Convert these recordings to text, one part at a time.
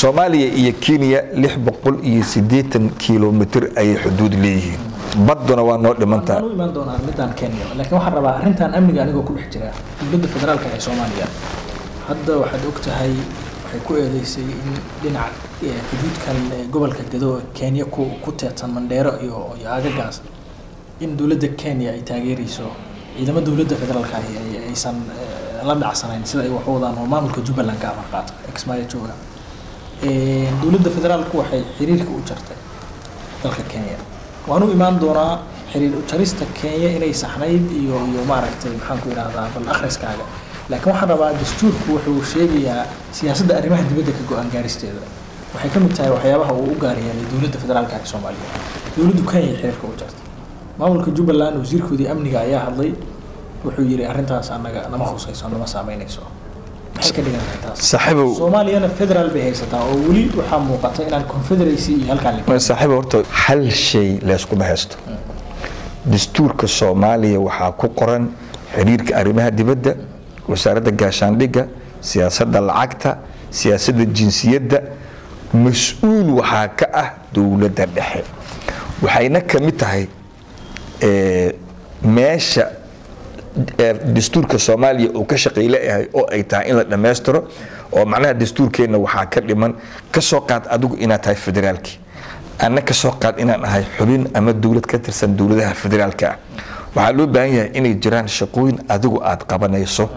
soomaaliya iyo kenya iyo siddeetan kilomitr ayay xuduud leeyihiin. Badduna waa noo u imaan doonaa midaan kenya laakiin waxaan rabaa arrintan amniga anigoo ku dhex jira dowladda federaalka ee soomaaliya. Hadda waxaad og tahay waxay ku eedeysay in dhinaca xuduudkan eh, gobolka gado kenya ku teedsan mandheero iyo iyo aagagaas in dowladda kenya ay taageereyso ciidamo dowladda federaalka ay- aysan eh, la dhacsanayn sida ay wax u wadaan oo maamulka jubbaland ka amar qaata exmaya jooga dowladda federaalku waxay xiriirka u jartay dalka kenya. Waan u imaan doonaa xiriir u jarista kenya inay saxnayd iyo iyo maaragtay maxaan ku idhahdaa bal akhriskaaga. Laakiin waxaan rabaa dastuurku wuxuu sheegayaa siyaasadda arrimaha dibadda ka go'aan gaaristeeda. Waxay ka mid tahay waxyaabaha uu u gaar yeelay dowladda federaalka ee soomaaliya. Dowladdu kenya xiriirka u jartay. Maamulka jubbaland wasiirkoodii amniga ayaa hadlay wuxuu yidhi arrintaas annaga nama khusayso nama saameynayso soomaaliyana federaal bay haysataa oo weli waxaa muuqata inaan confederacy iyo halkaan la saaxiibo horta hal shay layskuma haysto. Dastuurka soomaaliya waxaa ku qoran xiriirka arrimaha dibadda wasaaradda gaashaandhigga siyaasadda lacagta siyaasadda jinsiyadda. Mas'uul waxaa ka ah dowladda dhexe. Waxayna ka mid tahay eh, meesha dastuurka soomaaliya uu ka shaqay leeyahay oo ay tahay in la dhammaystiro oo macnaha dastuurkeenna waxaa ka dhiman ka soo qaad adigu inaad tahay federaalki. Anna ka soo qaad inaan ahay xubin ama dowlad ka tirsan dowladaha federaalka. Ah waxaa loo baahan yahay inay jiraan shaqooyin adigu aad qabanayso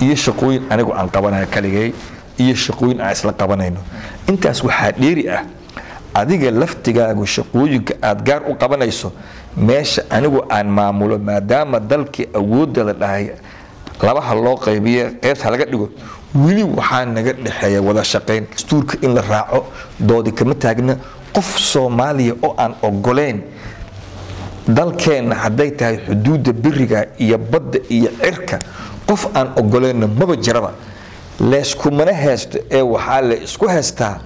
iyo shaqooyin anigu aan qabanayo kaligay iyo shaqooyin aan isla qabanayno. Intaas waxaa dheeri ah adiga laftigaagu shaqooyinka aad gaar u qabanayso meesha anigu aan maamulo maadaama dalkii awoodda la dhahay labaha loo qaybiye qeybta laga dhigo weli waxaa naga dhexeeya wada shaqayn dastuurka in la raaco doodi kama taagna qof soomaaliya oo aan ogoleyn dalkeenna hadday tahay xuduudda beriga iyo badda iyo cirka qof aan ogoleenna maba jiraba. Leyskumana haysto ee waxaa la isku haystaa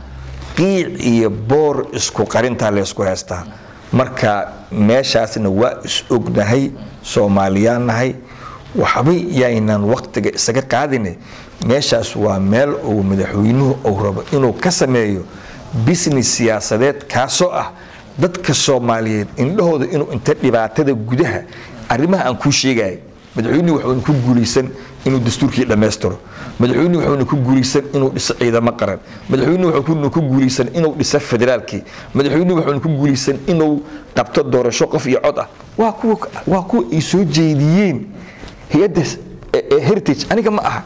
qiic iyo boor isku qarintaa laysku haystaa marka meeshaasna waa is ognahay soomaaliyaan waxbay yaynan waktiga isaga qaadine. Meeshaas waa meel uu madaxweynuhu uu rabo inuu ka sameeyo business siyaasadeed kaasoo ah dadka soomaaliyeed indhahooda inuu inta dhibaatada gudaha arrimaha aan kuu sheegaya madaxweynuhu wuxuuna ku guulaysan inuu dastuurkii dhammaystiro. Madaxweynuhu wuxuuna ku guulaysan inuu dhiso ciidamo qaran. Madaxweynuhu wuxuuna ku guulaysan inuu dhiso federaalkii. Madaxweynuhu wuxuuna ku guulaysan inuu qabto doorasho qof iyo cod ah. Waa kuwa waa kuwa ay soo jeediyeen hay'adda heritage. Aniga ma aha.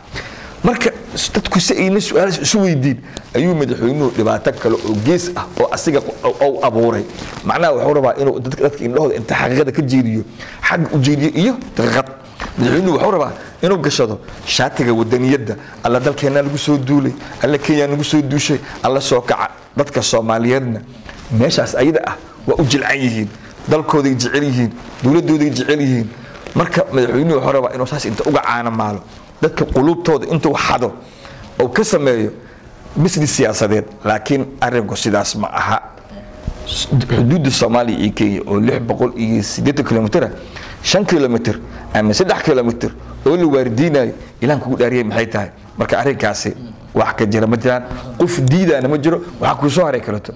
Marka dadku si ayna su'aalaas isu weydiin ayuu madaxweynuhu dhibaato kale oo gees ah oo asiga u abuuray. Macnaha wuxuu rabaa inuu dadka indhahooda inta xaqiiqada ka jeediyo xagga u jeediyo iyo daqiiqad madaxweynuhu wuxuu rabaa inuu gashado shaatiga wadaniyadda. Alla dalkeenna lagu soo duulay alla kenya nagu soo duushay alla soo kaca dadka soomaaliyeedna meeshaas ayada ah waa u jilcan yihiin dalkooday jecel yihiin dowladooday jecel yihiin. Marka madaxweynuhu wuxuu rabaa inuu saas inta uga caana maalo dadka quluubtooda intuu xado oo ka sameeyo business siyaasadeed. Laakiin arinku sidaas ma aha. Xuduudda soomaaliya iyo kenya oo lix boqol iyo siddeetan kilomitr shan kilomitr ama saddex kilomitr oo la waardiinayo ilaan kugu dhaariyay maxay tahay? Marka arrinkaasi wax ka jira ma jiraan qof diidaana ma jiro waxaa kuu haray kaleto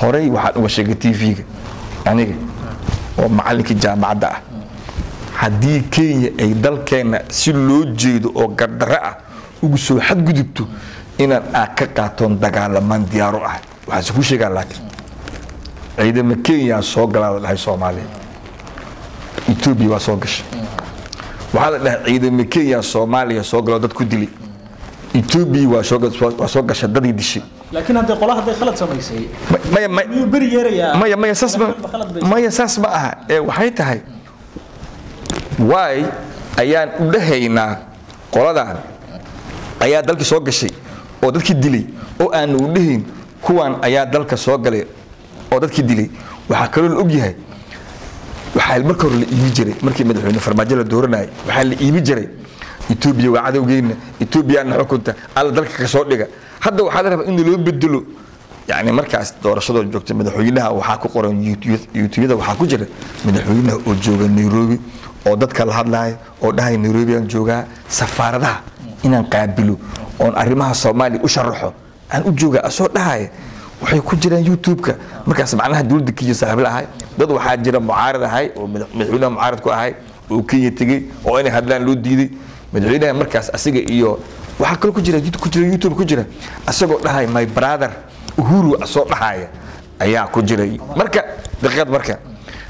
horey waxaan uga sheegay t v-ga aniga oo macallinkii jaamacadda ah. Haddii kenya ay dalkeenna si loo jeedo oo gardarro ah ugu soo xadgudubto inaan aad ka qaatoon dagaalamaan diyaaro ah waxaase ku sheegaa laakiin ciidama kenya soo galaa la dhahay soomaaliya etoobiya waa soo gashay. Waxaa la dhahay ciidama kenya soomaaliya soo galoo dad ku dili. Etoobiya waa soo gashay dadii dishay. Laakiin haddee qola hadday khalad samaysay maya maya miyuu beri yeerayaa maya maya saas ma maya saas ma aha. Ee waxay tahay waay ayaan u dhahaynaa qoladan. Ayaa dalkii soo gashay oo dadkii dilay oo aanu u dhahayn kuwan ayaa dalka soo galay oo dadkii dilay. Waxaa kaloo la ogyahay waxaa marka hore la iibi jiray markii madaxweyne farmaajo la dooranayay waxaa la iibi jiray etoobiya waa cadowgeenna etoobiyaana xukunta alla dalka ka soo dhiga. Hadda waxaa la rabaa in loo bedelo yani markaas doorashadoo joogta madaxweynaha waxaa ku qoran youtubeyada waxaa ku jira madaxweynaha oo jooga nairobi oo dadka la hadlaya oo dhahay nairobi aan joogaa safaaradaha inaan qaabilo oon arrimaha soomaaliya u sharaxo aan u jooga asoo dhahaya waxay ku jiraan youtube-ka. Markaas macnaha dowladda kenya saaxiib la ahay. Dad waxaa jira mucaarad ahay oo madax- madaxweynaha mucaarad ku ahay oo kenya tegey oo inay hadlaan loo diiday. Madaxweynaha markaas asiga iyo waxaa kaloo ku jira ku jira youtube ku jira. Asagoo dhahaya my brother uhuru asoo dhahaya ayaa ku jiray. Marka daqiiqad marka.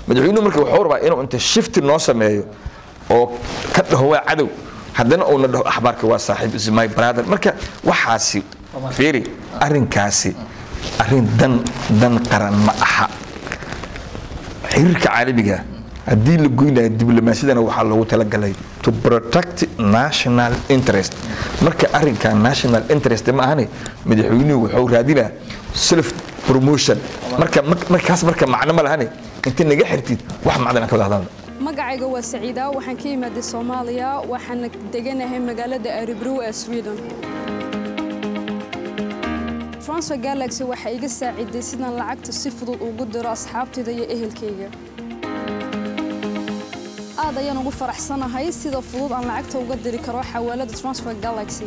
Madaxweynuhu marka wuxuu rabaa inuu inta shifti noo sameeyo oo ka dhaho waa cadow. Haddana uuna dhaho axbaarka waa saaxiib is my brother. Marka waxaasi fiiri arrinkaasi arrin dan dan qaran ma aha. Xiriirka caalamiga haddii la goynayo diblomaasiyadana waxaa loogu talagalay to protect national interest. Marka arrinka national interest ma ahane madaxweynuhu wuxuu raadinaa self promotion. Marka markaas marka macno ma lahane inta naga xirtid wax macdan ka wada hadalna magacayga waa saciida waxaan ka imaaday soomaaliya waxaana deganahay magaalada aribrow ee sweden transfer galaxy waxay iga saaciday sidaan lacagta si fudud ugu diro asxaabtayda iyo ehelkayga. Aad ayaan ugu faraxsanahay sida fudud aan lacagta uga diri karo xawaalada transfer galaxy